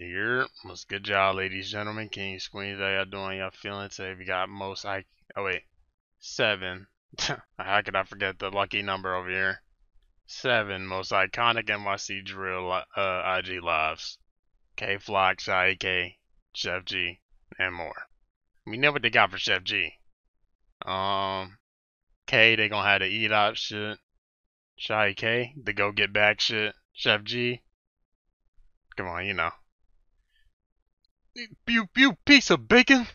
Here, what's good job, ladies and gentlemen, kings, queens, how y'all doing? Y'all feeling today? We got most I oh wait, seven. how could I forget the lucky number over here? Seven most iconic NYC drill uh, IG lives. Kay Flock, Sha EK, Sheff G, and more. We know what they got for Sheff G. Um, K, they gonna have the eat out shit. Sha EK, the go get back shit. Sheff G, come on, you know. You, you piece of bacon.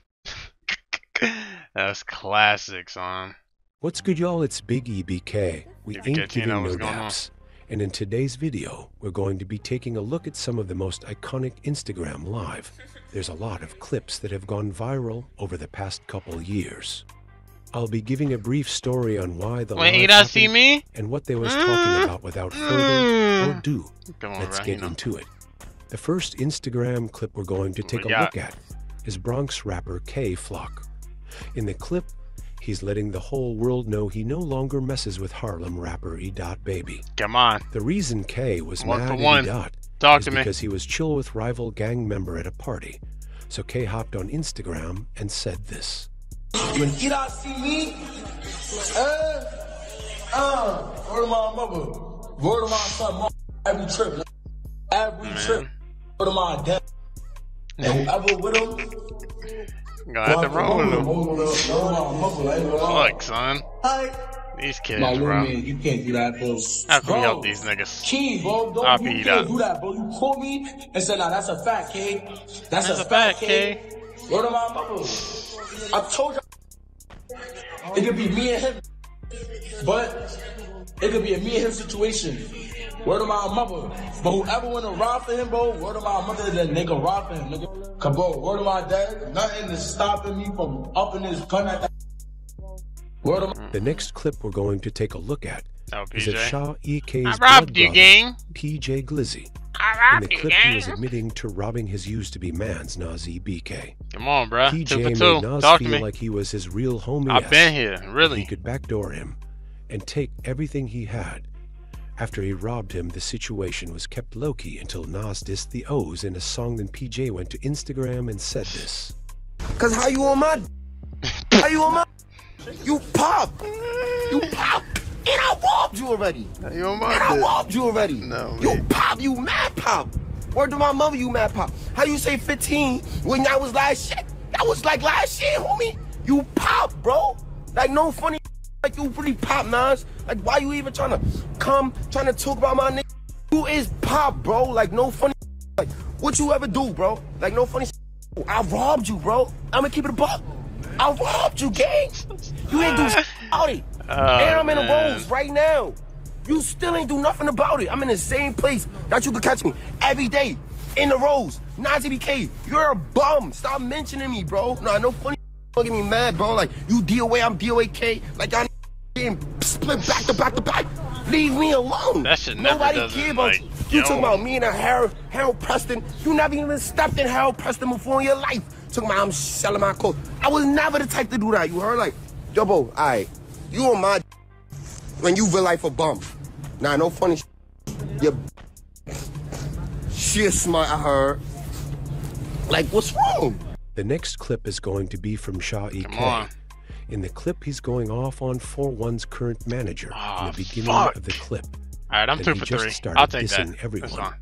That's classic, son. What's good, y'all? It's Big EBK. We EBK ain't giving no naps. And in today's video, we're going to be taking a look at some of the most iconic Instagram live. There's a lot of clips that have gone viral over the past couple years. I'll be giving a brief story on why the Wait, live see me? and what they was talking about without further hmm. ado. Let's get into it. The first Instagram clip we're going to take a look at is Bronx rapper Kay Flock. In the clip, he's letting the whole world know he no longer messes with Harlem rapper E. Dot Baby. Come on. The reason K was one mad at one. E. Dot Talk is to because me. he was chill with rival gang member at a party. So K hopped on Instagram and said this. When E. Dot see me, uh, uh, word of my mother, word of my son, every trip, every Man. trip. Go to my dad. And whoever with him, have to roll with them. them. Fuck, son. Hi. These kids, My bro. man, you can't do that, bro. How can we help these niggas? King, bro, don't I'll you can't up. do that, bro. You called me and said, nah, that's a fact, K. That's, That's a, a fact, fact, K. Word of my mother. I told you, it could be me and him, but it could be a me and him situation. Word of my mother. But whoever wanna rob for him, bro, word of my mother, that nigga rob for him, nigga. Cause bro, word of my dad, nothing is stopping me from upping his gun at that. Word of my The next clip we're going to take a look at Oh, is of PJ. Sha EK's I blood robbed you, brother, gang. PJ Glizzy. I In the clip, he was admitting to robbing his used-to-be man's Nas EBK. Come on, bro. Two PJ for made two. Nas Talk to feel me. like he was his real homie. I've been here, really. He could backdoor him and take everything he had. After he robbed him, the situation was kept low-key until Nas dissed the O's in a song. Then PJ went to Instagram and said this. Cause how you on my how you on my you pop. You pop. And I robbed you already. You on And I robbed you already. No, You man. pop, you mad pop. Word to my mother, you mad pop. How you say 15 when that was last shit? That was like last shit, homie. You pop, bro. Like no funny like you really pop, Nas. Like why you even trying to come, trying to talk about my nigga? Who is pop, bro? Like no funny like what you ever do, bro? Like no funny I robbed you, bro. I'ma keep it a buck. I robbed you, gang. You ain't do shit about Oh, it. and I'm in the Oh, man. roads right now. You still ain't do nothing about it. I'm in the same place that you could catch me every day. In the roads. Nas EBK, you're a bum. Stop mentioning me, bro. Nah, no funny get me mad, bro. Like you DOA, I'm DOAK. Like y'all getting split back to back to back. Leave me alone. That shit never Nobody care about like, you. You talking about me and a Harold, Harold Preston. You never even stepped in Harold Preston before in your life. Talking about I'm selling my clothes. I was never the type to do that. You heard? Like, yo, bro, alright. You on my when you real life a bum. Nah, no funny sh- You shit smart, I heard. Like, what's wrong? The next clip is going to be from Sha EK. Come on. In the clip, he's going off on 4-1's current manager Ah, in the beginning fuck. of the clip. Alright, I'm Then two for just three. started I'll take that. dissing That's everyone.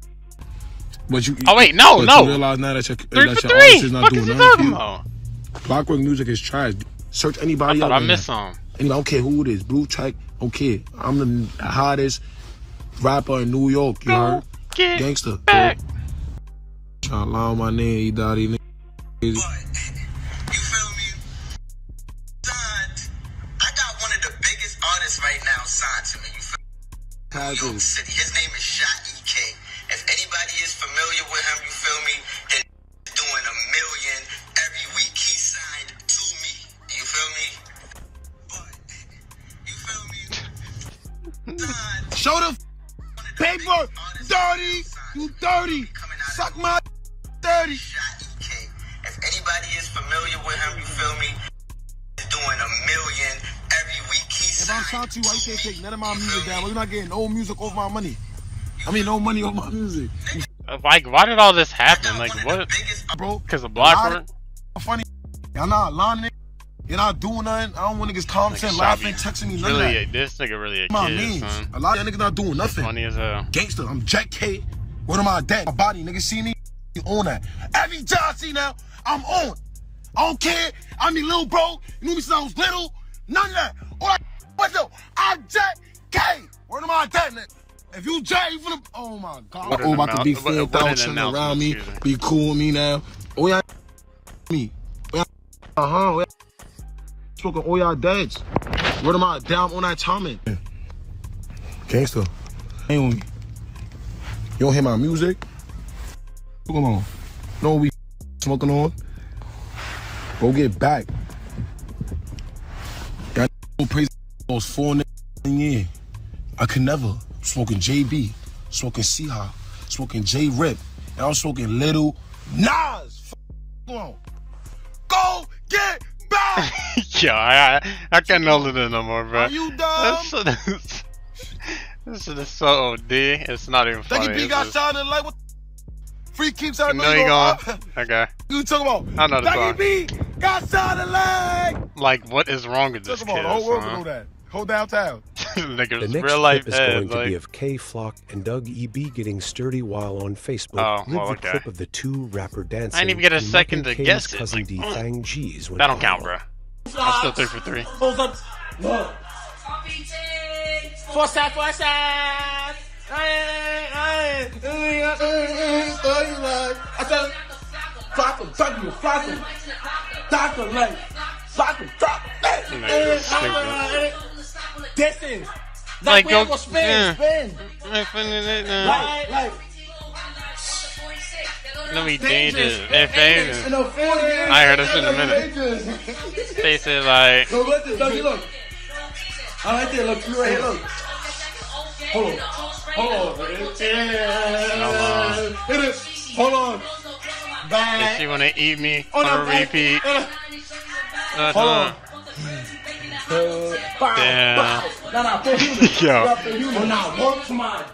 But you. Oh, wait, no, but no. You realize now that your, Three that for your artist three. is not Fuck doing is you nothing for talking Blockwork music is trash. Search I anybody thought out I missed some. Anybody, I don't care who it is. Blue check. Okay, I'm the hottest rapper in New York. You Go heard? get Gangster. back. Trying to lie on my name, Dotty. nigga. You feel me? Signed. I got one of the biggest artists right now signed to me. You feel me? New York City. His Show the paper, dirty. You dirty. Suck my dirty. Sha EK. If anybody is familiar with him, you feel me? He's doing a million every week. He If I'm signed shot you, why you can't take none of my music down? me? Why you not getting no music off my money? I mean, no money off my music. Uh, like, why did all this happen? Like, what? Bro, Because of Blackburn? funny. Y'all not lying. You're not doing nothing. I don't want niggas commenting, Nigga laughing, texting me, none Really, of that. this nigga really a My kid, means. son. A lot of y'all niggas not doing nothing. Funny as hell. Gangster, I'm Jack K. What am I dead? My body, niggas see me, you on that. Every job I see now, I'm on. I don't care. I'm your little bro. You knew me since I was little. None of that. All I what's up? I'm Jack K. Where am I dead, nigga? If you Jack, you finna. Oh my God. What oh, about to be annou- what- fed what an out, chilling announcement, around me. me. Be cool with me now. Oh, yeah. Me. Uh huh. Smoking all y'all dads. What am I down on that timing? Gangster. Ain't with me. You don't hear my music? Come on. No, we smoking on. Go get back. No praise those four in year. I could never. Smoking JB, smoking Seahawk, smoking J Rip, and I'm smoking Little Nas. Come on. Go get back. Yo, I, I, I can't hold it in no more, bro. Are you dumb? That's so, this, this is so OD. It's not even funny. Dougie B It's got just- shot in the light. What? Free keeps out. No, you going. Okay. You talking about? I know the Dougie song. B got shot in the leg. Like, what is wrong with this Talk kid? about the whole world son? know that. Whole downtown. The Niggas next real life clip is head, going to be of Kay Flock and Dougie B getting sturdy while on Facebook. Oh, well, okay. clip of the two rapper dancing. I didn't even get a second to K's guess it. cousin Like, D mm. Fang G's that don't count, viral. bro. I'm still three for three. Look. Four side, four side. I said, Flocka, Flocka, Flocka, Flocka, like, Flocka, Nigga, Flocka. Distance. Like, Like, we go- ain't gonna spin, yeah. spin. Let Like, like, me dangerous. If anything, in a 40 I heard this in a minute. They said like, Look, look, look, look. I like that. Look, you right here. Look. Hold on. Hold on. on. Hit it. Hold on. if Back. she wanna eat me On on a repeat. Uh, Hold on. uh, Damn. bow. Nah, nah, for human. Yo. Drop human. Work to mine.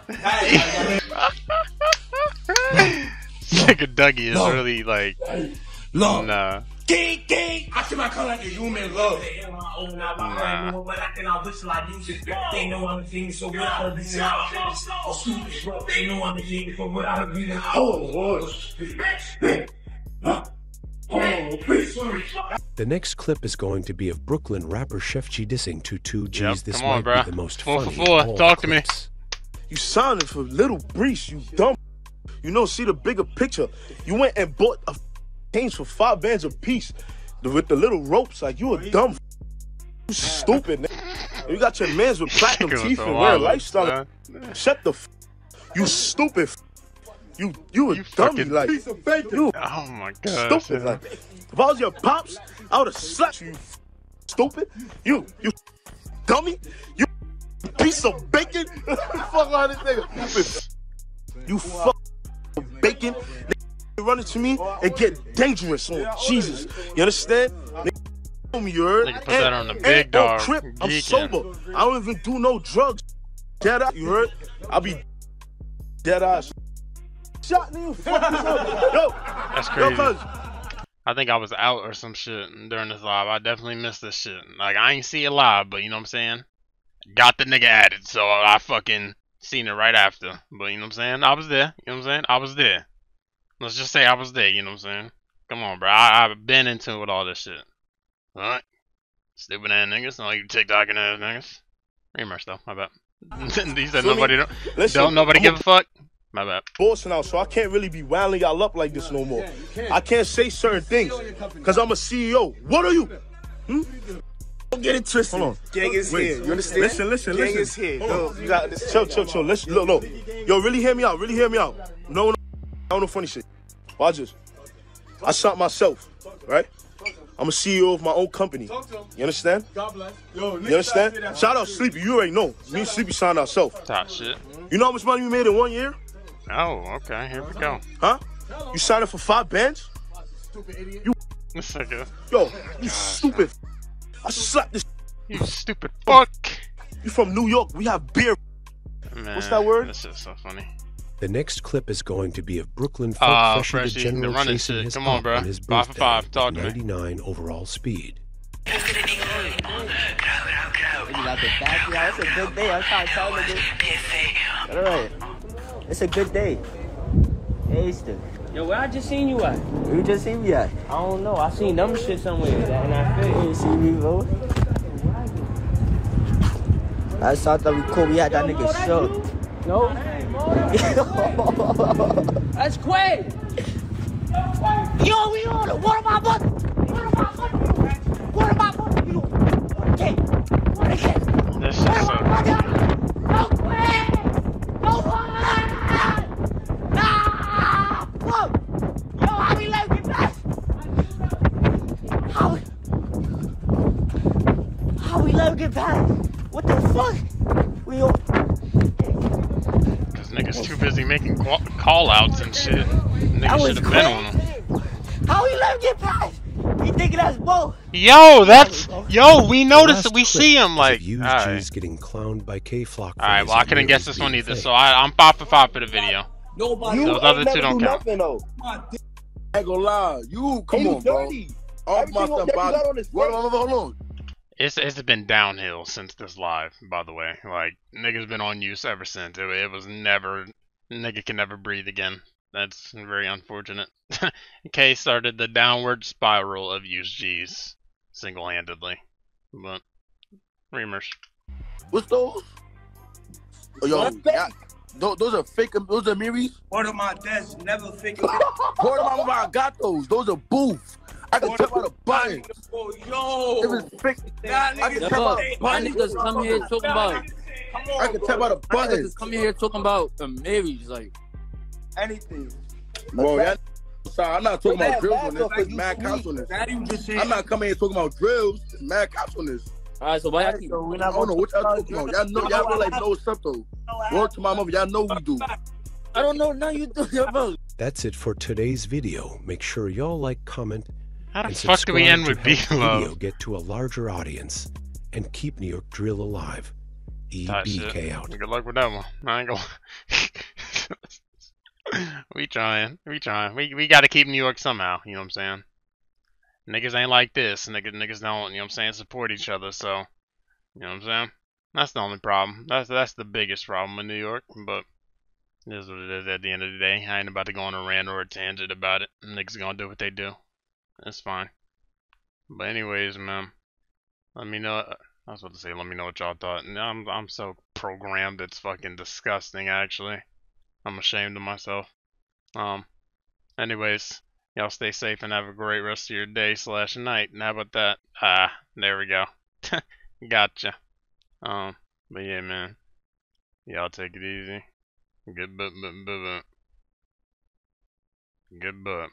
Hey, Nigga Dougie is No. really like, Look. nah. King, king. I see my color like a human love. Nah. Oh, Lord. Oh, please. The next clip is going to be of Brooklyn rapper Sheff G dissing to two G's. Yep, this come on, might be the most Four for funny four. of all Talk to me. clips. You sounded for little Brees, you dumb. You know, see the bigger picture. You went and bought a chains for five bands a piece with the little ropes. Like you a dumb. You stupid. nigga. You got your mans with platinum teeth and wearing lifestyle. son. Shut the. F- you stupid. f- You you a You dummy. fucking- Like you Oh my god. stupid. Like if I was your pops, I would have slapped you. you Stupid. You you dummy. You piece of bacon. fuck on this nigga. You fuck bacon. Nigga, run into me and get dangerous on Jesus. You understand? Nigga, you heard? Nigga put that on the big and dog, On crip, I'm geeking. sober. I don't even do no drugs. Dead eye, you heard? I'll be dead eyes. Shot nigga, fuck this up. Yo, That's crazy. cuz. I think I was out or some shit during this live. I definitely missed this shit. Like I ain't see it live, but you know what I'm saying? Got the nigga added, so I fucking seen it right after. But you know what I'm saying? I was there. You know what I'm saying? I was there. Let's just say I was there. You know what I'm saying? Come on, bro. I, I've been into it with all this shit. All right, stupid ass niggas, all you TikToking ass niggas. Remerse though. My bad. he said Feel me? nobody don't, Listen, don't nobody I'm give a fuck. My bad. boss now, so I can't really be wilding y'all up like this no more. I can't say certain things because I'm a CEO. What are you? Hmm? Don't get it twisted. Hold on. Gang is Wait. here. You understand? Listen, listen, Gang listen. Gang is here. Yo, you got this. Chill, chill, chill. Listen, look, look. Yo, really hear me out. Really hear me out. No, no, no, no funny shit. Watch this. I shot myself, right? I'm a CEO of my own company. You understand? God bless. Yo, You understand? Shout out Sleepy. You already know. Me and Sleepy signed ourselves. Top shit. You know how much money we made in one year? Oh, okay. Here we go. Huh? You signed up for five bands? This nigga. Yo, you stupid. I slapped this. You stupid fuck. You from New York? We have beer. Man, What's that word? This is so funny. The next clip is going to be of Brooklyn folk uh, Freshy General chasing his Come on, bro. on his five birthday five. Talk at 99 overall speed. You got the back, yeah, it's a good day. I'm trying to tell niggas. Alright. It's a good day. Easter. Yo, where I just seen you at? Where you just seen me at? I don't know. I seen them shit somewhere. And I feel you. see me, bro. I saw that we cool. We had that nigga shook. No. That's Quay. Yo, we on it. What am I about? How we let get back? What the fuck? We on niggas too busy making call outs and shit. Niggas should have been on them. How he let him get past? You thinking that's Bo? Yo, that's yo. We noticed. We see him like. Used right. getting clowned by Kay Flock. All right. Well, I couldn't guess this one either, so I, am five for five for the video. Nobody. Those other two don't count. Nothing, though. I ain't gonna lie. You come on, bro. Off my stuff, Hold on, hold on. It's it's been downhill since this live, by the way. Like niggas been on Yus ever since. It, it was never nigga can never breathe again. That's very unfortunate. K started the downward spiral of Yus Gz single handedly. But Reamers. What's those? Oh, yo, yeah, those, those are fake. Those are Miris. Word of my desk, never fake. Word of my mom, I got those. Those are booth. I can tell by the button. Yo, it was fixed. I can tell by the button. Niggas come here talking about. I can tell by the button. Niggas come here talking about the Marys, like anything. Bro, that. Sorry, I'm not talking about drills on this. It's mad cops on this. I'm not coming here talking about drills. It's mad cops on this. All right, so why y'all keep? I don't know what y'all talking about. Y'all know, y'all real like know stuff though. Word to my mother, y'all know we do. I don't know. Now you do your vote. That's it for today's video. Make sure y'all like, comment, how the fuck do we end with B-Lovee? Get to a larger audience and keep New York Drill alive. Ah, EBK out. Good luck with that one. I ain't gonna. we trying. We trying. We we gotta keep New York somehow. You know what I'm saying? Niggas ain't like this. Niggas niggas don't. You know what I'm saying? Support each other. So, you know what I'm saying? That's the only problem. That's that's the biggest problem in New York. But it is what it is. At the end of the day, I ain't about to go on a rant or a tangent about it. Niggas gonna do what they do. That's fine. But anyways, man, let me know. I was about to say, let me know what y'all thought. I'm I'm so programmed, it's fucking disgusting. Actually, I'm ashamed of myself. Um. Anyways, y'all stay safe and have a great rest of your day slash night. And how about that? Ah, there we go. gotcha. Um. But yeah, man. Y'all take it easy. Good but but but but. Good but.